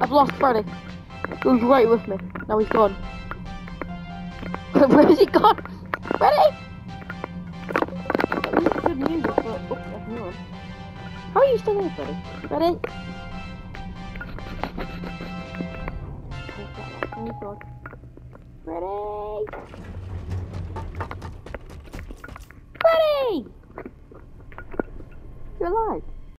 I've lost Freddy. He was right with me. Now he's gone. Where's he gone? Freddy! Oh, How are you still here, Freddy? Freddy? Freddy! alive.